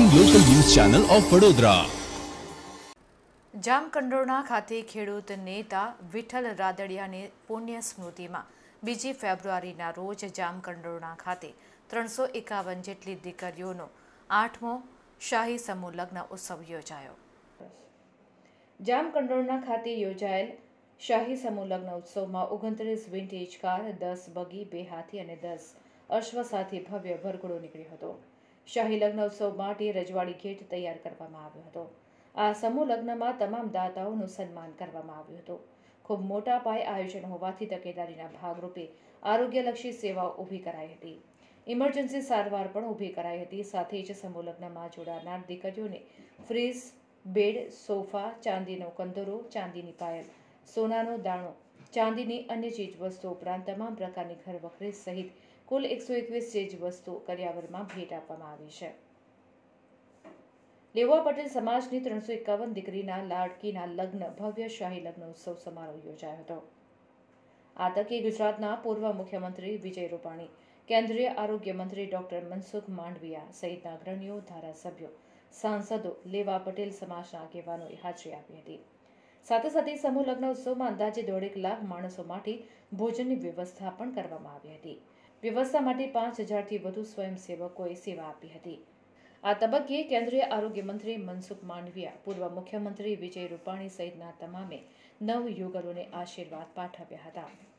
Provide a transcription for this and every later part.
Of Vadodara. Jamkandorna ખાતે ખેડૂત નેતા વિઠ્ઠલ રાદડિયાની પુણ્ય સ્મૃતિમાં બીજી ફેબ્રુઆરીના રોજ જામકંડોરણા ખાતે ત્રણસો એકાવન જેટલી દીકરીઓનો આઠમો શાહી સમૂહ લગ્ન ઉત્સવ યોજાયો. જામકંડોરણા ખાતે યોજાયેલ શાહી સમૂહ લગ્ન ઉત્સવમાં ઓગણત્રીસ વિન્ટેજ કાર, દસ બગી, બે હાથી અને દસ અશ્વ સાથે ભવ્ય ભરઘોડો નીકળ્યો હતો. શાહી લગ્ન માટે રજવાડી ગેટ તૈયાર કરવામાં આવ્યો હતો. આ સમૂહ લગ્નમાં તમામ દાતાઓનું સન્માન કરવામાં આવ્યું હતું. ખૂબ મોટા પાયે આયોજન હોવાથી તકેદારીના ભાગરૂપે આરોગ્યલક્ષી સેવાઓ ઊભી કરાઈ હતી. ઇમરજન્સી સારવાર પણ ઊભી કરાઈ હતી. સાથે જ સમૂહ લગ્નમાં જોડાનાર દીકરીઓને ફ્રીઝ, બેડ, સોફા, ચાંદીનો કંદોરો, ચાંદીની પાયલ, સોનાનો દાણો, ચાંદીની અન્ય ચીજ વસ્તુઓ ઉપરાંત તમામ પ્રકારની ઘર વખરી સહિત કુલ એકસો એકવીસ ચીજ વસ્તુ કરિયાવરમાં ભેટ આપવામાં આવી છે. લેવા પટેલ સમાજની ત્રણસો એકાવન દીકરીના લાડકીના લગ્ન ભવ્ય શાહી લગ્ન ઉત્સવ સમારોહ યોજાયો હતો. આ તકે ગુજરાતના પૂર્વ મુખ્યમંત્રી વિજય રૂપાણી, કેન્દ્રીય આરોગ્ય મંત્રી ડોક્ટર મનસુખ માંડવિયા સહિતના અગ્રણીઓ, ધારાસભ્યો, સાંસદો લેવા પટેલ સમાજના આગેવાનોએ હાજરી આપી હતી. સાથે સાથે સમૂહ લગ્ન ઉત્સવમાં અંદાજે દોઢેક લાખ માણસો માટે ભોજનની વ્યવસ્થા પણ કરવામાં આવી હતી. વ્યવસ્થા માટે પાંચ હજારથી વધુ સ્વયંસેવકોએ સેવા આપી હતી. આ તબક્કે કેન્દ્રીય આરોગ્ય મંત્રી મનસુખ માંડવિયા, પૂર્વ મુખ્યમંત્રી વિજય રૂપાણી સહિતના તમામે નવ યુગલોને આશીર્વાદ પાઠવ્યા હતા.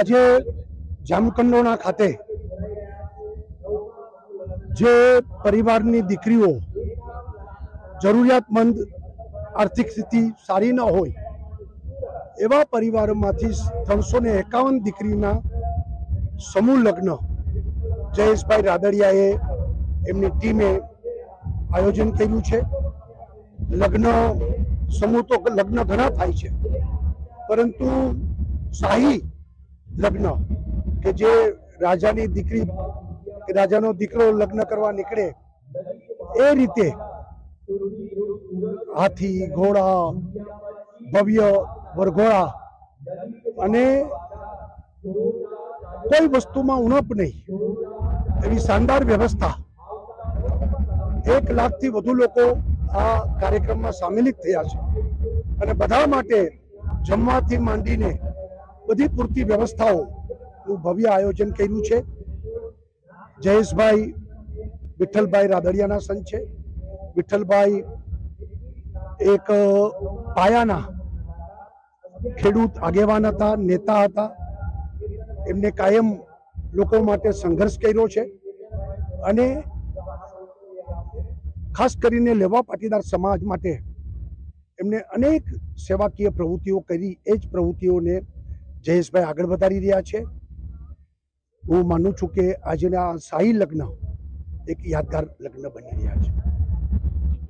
આજે જામકંડોણા ખાતે જે પરિવારની દીકરીઓ જરૂરિયાતમંદ આર્થિક સ્થિતિ સારી ન હોય, એવા પરિવારોમાંથી ત્રણસો ને એકાવન દીકરીના સમૂહ લગ્ન જયેશભાઈ રાદડિયાએ એમની ટીમે આયોજન કર્યું છે. લગ્ન, સમૂહ તો લગ્ન ઘણા થાય છે, પરંતુ શાહી લગ્ન, કે જે રાજાની દીકરી, કે રાજાનો દીકરો લગ્ન કરવા નીકળે, એ રીતે હાથી, ઘોડા, ભવ્ય વરઘોડા અને કોઈ વસ્તુમાં ઉણપ નહીં. એવી શાનદાર વ્યવસ્થા એક લાખથી વધુ લોકો આ કાર્યક્રમમાં સામેલિત થયા છે. અને બધા માટે જમવાથી માંડીને બધી પૂરતી વ્યવસ્થાઓનું ભવ્ય આયોજન કર્યું છે. જયેશભાઈ, વિઠ્ઠલભાઈ રાદડિયાના સંત છે. વિઠ્ઠલભાઈ એક પાયાના ખેડૂત આગેવાન હતા, નેતા હતા. એમને કાયમ લોકો માટે સંઘર્ષ કર્યો છે. અને ખાસ કરીને લેવા પાટીદાર સમાજ માટે એમને અનેક સેવાકીય પ્રવૃત્તિઓ કરી, એ જ પ્રવૃત્તિઓને જયેશભાઈ આગળ વધારી રહ્યા છે. હું માનું છું કે આજના શાહી લગ્ન એક યાદગાર લગ્ન બની રહ્યા છે.